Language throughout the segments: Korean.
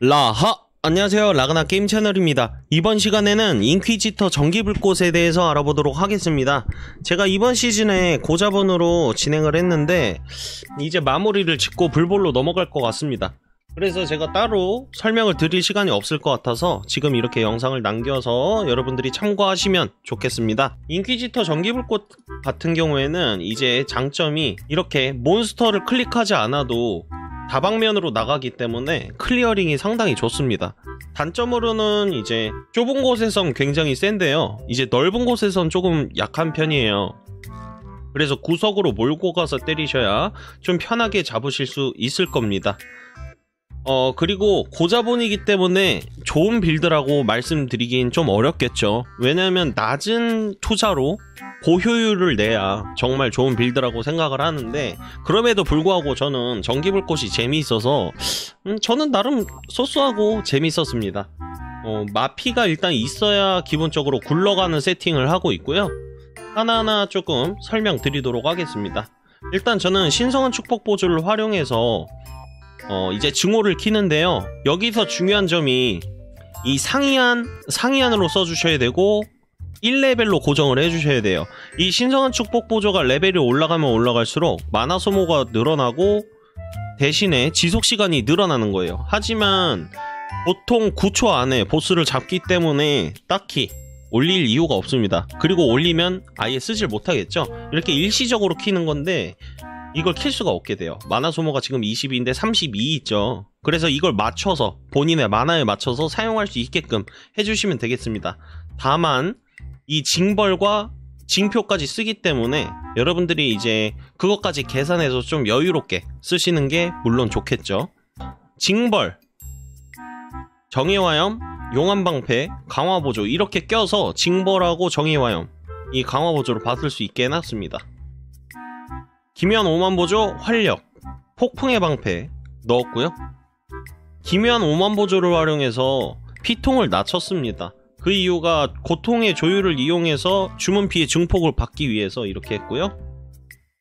라하! 안녕하세요. 라그나 게임 채널입니다. 이번 시간에는 인퀴지터 전기불꽃에 대해서 알아보도록 하겠습니다. 제가 이번 시즌에 고자본으로 진행을 했는데 이제 마무리를 짓고 불볼로 넘어갈 것 같습니다. 그래서 제가 따로 설명을 드릴 시간이 없을 것 같아서 지금 이렇게 영상을 남겨서 여러분들이 참고하시면 좋겠습니다. 인퀴지터 전기불꽃 같은 경우에는 이제 장점이 이렇게 몬스터를 클릭하지 않아도 다방면으로 나가기 때문에 clearing이 상당히 좋습니다. 단점으로는 이제 좁은 곳에선 굉장히 센데요. 이제 넓은 곳에선 조금 약한 편이에요. 그래서 구석으로 몰고 가서 때리셔야 좀 편하게 잡으실 수 있을 겁니다. 어, 그리고 고자본이기 때문에 좋은 build라고 말씀드리긴 좀 어렵겠죠. 왜냐하면 낮은 투자로 고효율을 내야 정말 좋은 build라고 생각을 하는데, 그럼에도 불구하고 저는 전기불꽃이 재미있어서, 음, 저는 나름 소소하고 재밌었습니다. 어, 마피가 일단 있어야 기본적으로 굴러가는 세팅을 하고 있고요. 하나하나 조금 설명드리도록 하겠습니다. 일단 저는 신성한 축복 보조를 활용해서 어, 이제 증오를 키는데요. 여기서 중요한 점이 이 상이한, 상이한으로 써주셔야 되고 1레벨로 고정을 해주셔야 돼요. 이 신성한 축복 보조가 레벨이 올라가면 올라갈수록 만화 소모가 늘어나고 대신에 지속 시간이 늘어나는 거예요. 하지만 보통 9초 안에 보스를 잡기 때문에 딱히 올릴 이유가 없습니다. 그리고 올리면 아예 쓰질 못하겠죠. 이렇게 일시적으로 키는 건데 이걸 킬 수가 없게 돼요. 만화 소모가 지금 22인데 32 있죠. 그래서 이걸 맞춰서 본인의 만화에 맞춰서 사용할 수 있게끔 해주시면 되겠습니다. 다만 이 징벌과 징표까지 쓰기 때문에 여러분들이 이제 그것까지 계산해서 좀 여유롭게 쓰시는 게 물론 좋겠죠. 징벌, 정의화염, 용암방패, 강화보조 이렇게 껴서 징벌하고 정의화염 이 강화보조를 받을 수 있게 해놨습니다. 김현 5만 보조 활력 폭풍의 방패 넣었고요. 김현 5만 보조를 활용해서 피통을 낮췄습니다. 그 이유가 고통의 조율을 이용해서 주문 피해 증폭을 받기 위해서 이렇게 했고요.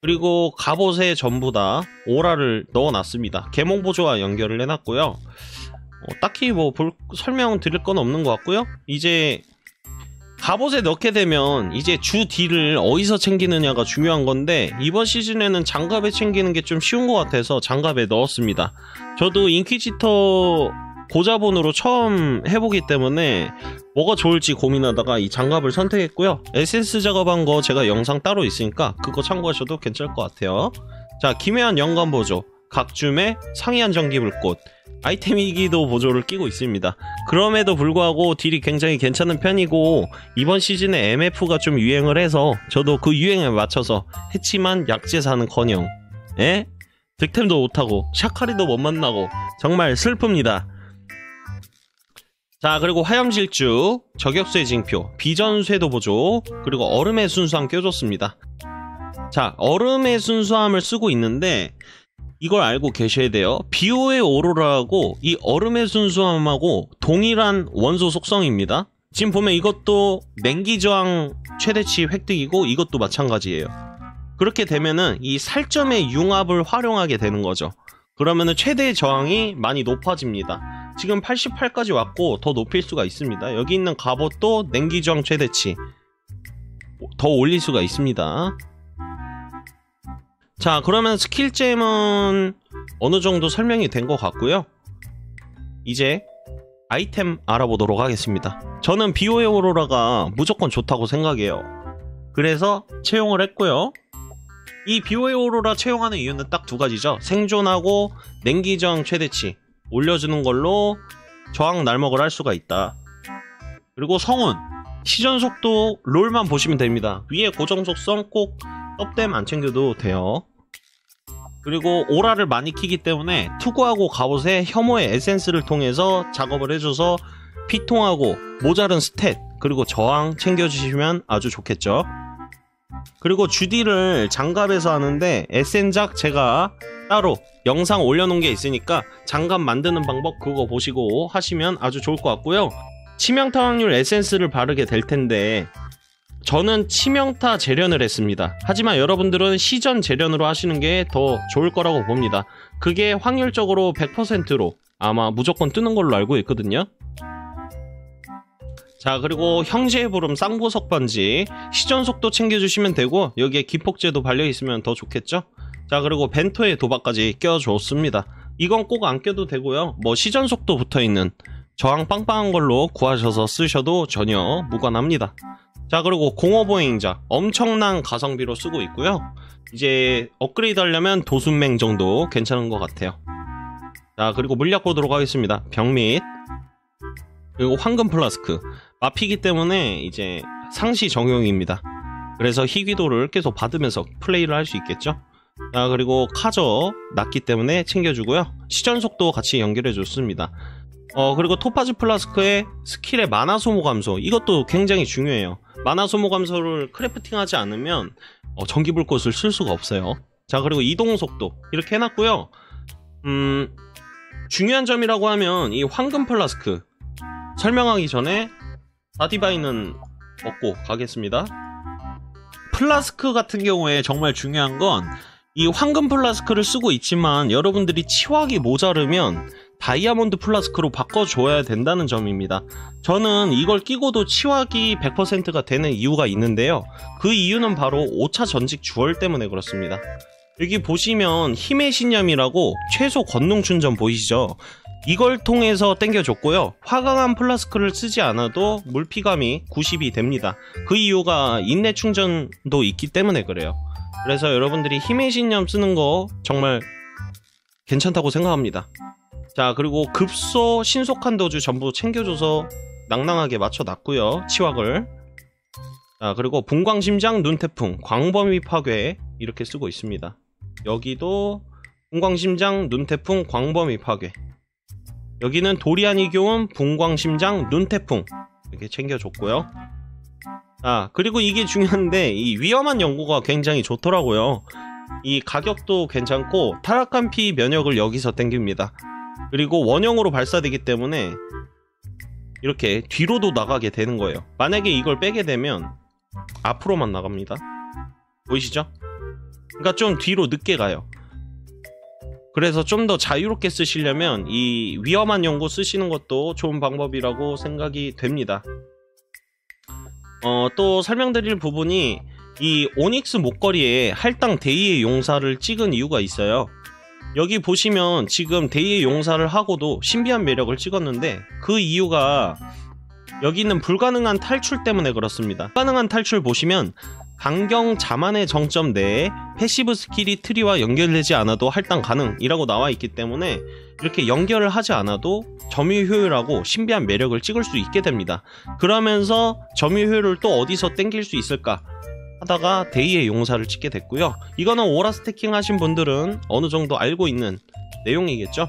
그리고 갑옷에 전부 다 오라를 넣어놨습니다. 개몽 보조와 연결을 해놨고요. 어, 딱히 뭐 볼, 설명 드릴 건 없는 것 같고요. 이제 갑옷에 넣게 되면 이제 주 딜을 어디서 챙기느냐가 중요한 건데 이번 시즌에는 장갑에 챙기는 게 좀 쉬운 것 같아서 장갑에 넣었습니다. 저도 인퀴지터 고자본으로 처음 해보기 때문에 뭐가 좋을지 고민하다가 이 장갑을 선택했고요. 에센스 작업한 거 제가 영상 따로 있으니까 그거 참고하셔도 괜찮을 것 같아요. 자, 김해안 영감 보조, 각줌의 상이한 전기불꽃, 아이템이기도 보조를 끼고 있습니다. 그럼에도 불구하고 딜이 굉장히 괜찮은 편이고 이번 시즌에 MF가 좀 유행을 해서 저도 그 유행에 맞춰서 했지만 약제사는커녕 에? 득템도 못하고 샤카리도 못 만나고 정말 슬픕니다. 자 그리고 화염질주, 저격수의 징표, 비전쇄도 보조 그리고 얼음의 순수함 껴줬습니다. 자 얼음의 순수함을 쓰고 있는데 이걸 알고 계셔야 돼요. 비오의 오로라하고 이 얼음의 순수함하고 동일한 원소 속성입니다. 지금 보면 이것도 냉기 저항 최대치 획득이고 이것도 마찬가지예요. 그렇게 되면은 이 살점의 융합을 활용하게 되는 거죠. 그러면은 최대 저항이 많이 높아집니다. 지금 88까지 왔고 더 높일 수가 있습니다. 여기 있는 갑옷도 냉기 저항 최대치 더 올릴 수가 있습니다. 자 그러면 스킬잼은 어느 정도 설명이 된 것 같고요. 이제 아이템 알아보도록 하겠습니다. 저는 비오의 오로라가 무조건 좋다고 생각해요. 그래서 채용을 했고요. 이 비오의 오로라 채용하는 이유는 딱 두 가지죠. 생존하고 냉기 저항 최대치 올려주는 걸로 저항 날먹을 할 수가 있다. 그리고 성운. 시전 속도 롤만 보시면 됩니다. 위에 고정 속성 꼭 떡댐 안 챙겨도 돼요. 그리고 오라를 많이 키기 때문에 투구하고 갑옷에 혐오의 에센스를 통해서 작업을 해줘서 피통하고 모자른 stat 그리고 저항 챙겨주시면 아주 좋겠죠. 그리고 주디를 장갑에서 하는데 에센작 제가 따로 영상 올려놓은 게 있으니까 장갑 만드는 방법 그거 보시고 하시면 아주 좋을 것 같고요. 치명타 확률 에센스를 바르게 될 텐데 저는 치명타 재련을 했습니다. 하지만 여러분들은 시전 재련으로 하시는 게 더 좋을 거라고 봅니다. 그게 확률적으로 100%로 아마 무조건 뜨는 걸로 알고 있거든요. 자 그리고 형제의 부름 쌍보석 반지 시전 속도 챙겨주시면 되고 여기에 기폭제도 발려있으면 더 좋겠죠? 자 그리고 벤토의 도박까지 껴줬습니다. 이건 꼭 안 껴도 되고요. 뭐 시전 속도 붙어있는 저항 빵빵한 걸로 구하셔서 쓰셔도 전혀 무관합니다. 자 그리고 공허보행자 엄청난 가성비로 쓰고 있고요. 이제 업그레이드 하려면 도순맹 정도 괜찮은 것 같아요. 자 그리고 물약 보도록 하겠습니다. 병밋 그리고 황금 플라스크 마피기 때문에 이제 상시 적용입니다. 그래서 희귀도를 계속 받으면서 플레이를 할 수 있겠죠. 자 그리고 카저 낮기 때문에 챙겨주고요. 시전 속도 같이 연결해 줬습니다. 어 그리고 토파즈 플라스크의 스킬의 마나 소모 감소 이것도 굉장히 중요해요. 마나 소모 감소를 crafting하지 않으면 어, 전기 불꽃을 쓸 수가 없어요. 자 그리고 이동 속도 이렇게 해놨고요. 음 중요한 점이라고 하면 이 황금 플라스크 설명하기 전에 아 Divine은 먹고 가겠습니다. 플라스크 같은 경우에 정말 중요한 건 이 황금 플라스크를 쓰고 있지만 여러분들이 치확이 모자르면 다이아몬드 플라스크로 바꿔줘야 된다는 점입니다. 저는 이걸 끼고도 치확이 100%가 되는 이유가 있는데요. 그 이유는 바로 5차 전직 주얼 때문에 그렇습니다. 여기 보시면 힘의 신념이라고 최소 권능 충전 보이시죠? 이걸 통해서 땡겨줬고요. 화강한 플라스크를 쓰지 않아도 물피감이 90이 됩니다. 그 이유가 인내 충전도 있기 때문에 그래요. 그래서 여러분들이 힘의 신념 쓰는 거 정말 괜찮다고 생각합니다. 자 그리고 급소 신속한 도주 전부 챙겨줘서 낭낭하게 맞춰놨고요. 치확을 자 그리고 분광심장 눈태풍 광범위 파괴 이렇게 쓰고 있습니다. 여기도 분광심장 눈태풍 광범위 파괴 여기는 도리안이 교훈 분광심장 눈태풍 이렇게 챙겨줬고요. 아 그리고 이게 중요한데 이 위험한 연구가 굉장히 좋더라고요. 이 가격도 괜찮고 타락한 피 면역을 여기서 땡깁니다. 그리고 원형으로 발사되기 때문에 이렇게 뒤로도 나가게 되는 거예요. 만약에 이걸 빼게 되면 앞으로만 나갑니다. 보이시죠? 그러니까 좀 뒤로 늦게 가요. 그래서 좀 더 자유롭게 쓰시려면 이 위험한 연구 쓰시는 것도 좋은 방법이라고 생각이 됩니다. 어, 또 설명드릴 부분이 이 오닉스 목걸이에 할당 대의의 용사를 찍은 이유가 있어요. 여기 보시면 지금 대의의 용사를 하고도 신비한 매력을 찍었는데 그 이유가 여기 있는 불가능한 탈출 때문에 그렇습니다. 불가능한 탈출 보시면 강경 자만의 정점 내에 passive skill이 트리와 연결되지 않아도 할당 가능이라고 나와 있기 때문에 이렇게 연결을 하지 않아도 점유 효율하고 신비한 매력을 찍을 수 있게 됩니다. 그러면서 점유 효율을 또 어디서 땡길 수 있을까 하다가 데이의 용사를 찍게 됐고요. 이거는 오라 스태킹 하신 분들은 어느 정도 알고 있는 내용이겠죠.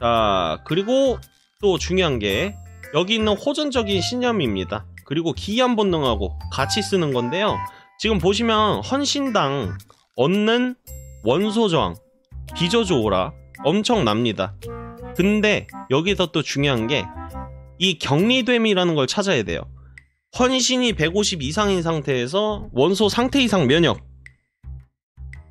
자 그리고 또 중요한 게 여기 있는 호전적인 신념입니다. 그리고 기이한 본능하고 같이 쓰는 건데요. 지금 보시면 헌신당 얻는 원소 저항 비저주 오라 엄청납니다. 근데 여기서 또 중요한 게 이 격리됨이라는 걸 찾아야 돼요. 헌신이 150 이상인 상태에서 원소 상태 이상 면역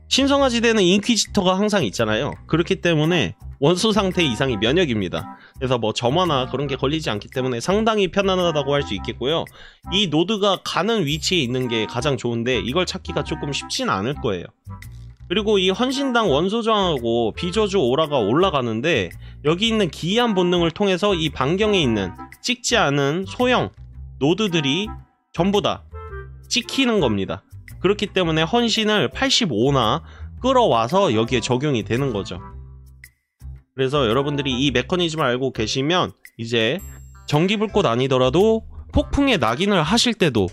신성화지대는 인퀴지터가 항상 있잖아요. 그렇기 때문에 원소 상태 이상이 면역입니다. 그래서 뭐 점화나 그런 게 걸리지 않기 때문에 상당히 편안하다고 할 수 있겠고요. 이 노드가 가는 위치에 있는 게 가장 좋은데 이걸 찾기가 조금 쉽진 않을 거예요. 그리고 이 헌신당 원소정하고 비저주 오라가 올라가는데 여기 있는 기이한 본능을 통해서 이 반경에 있는 찍지 않은 소형 노드들이 전부 다 찍히는 겁니다. 그렇기 때문에 헌신을 85나 끌어와서 여기에 적용이 되는 거죠. 그래서 여러분들이 이 메커니즘을 알고 계시면 이제 전기불꽃 아니더라도 폭풍의 낙인을 하실 때도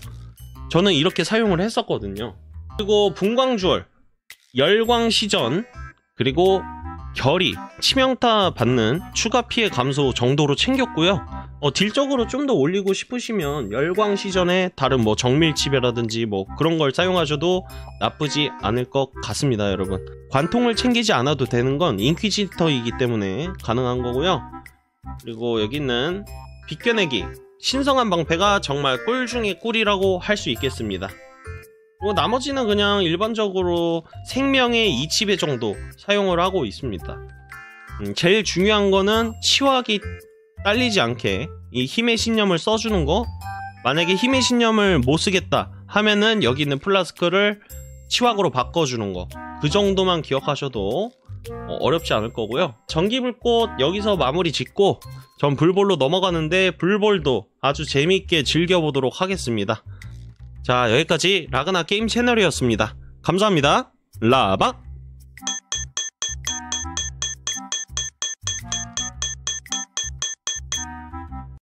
저는 이렇게 사용을 했었거든요. 그리고 분광주얼, 열광시전, 그리고 결이, 치명타 받는 추가 피해 감소 정도로 챙겼고요. 어, 딜적으로 좀 더 올리고 싶으시면 열광 시전에 다른 뭐 정밀치배라든지 뭐 그런 걸 사용하셔도 나쁘지 않을 것 같습니다 여러분 관통을 챙기지 않아도 되는 건 인퀴지터이기 때문에 가능한 거고요 그리고 여기는 비껴내기 신성한 방패가 정말 꿀 중에 꿀이라고 할 수 있겠습니다. 그리고 나머지는 그냥 일반적으로 생명의 2칩의 정도 사용을 하고 있습니다. 음, 제일 중요한 거는 치wak이 딸리지 않게 이 힘의 신념을 써주는 거 만약에 힘의 신념을 못 쓰겠다 하면은 여기 있는 플라스크를 치wak으로 바꿔주는 거 그 정도만 기억하셔도 어, 어렵지 않을 거고요. 전기불꽃 여기서 마무리 짓고 전 불볼로 넘어가는데 불볼도 아주 재미있게 즐겨보도록 하겠습니다. 자 여기까지 라그나 게임 채널이었습니다. 감사합니다. 라바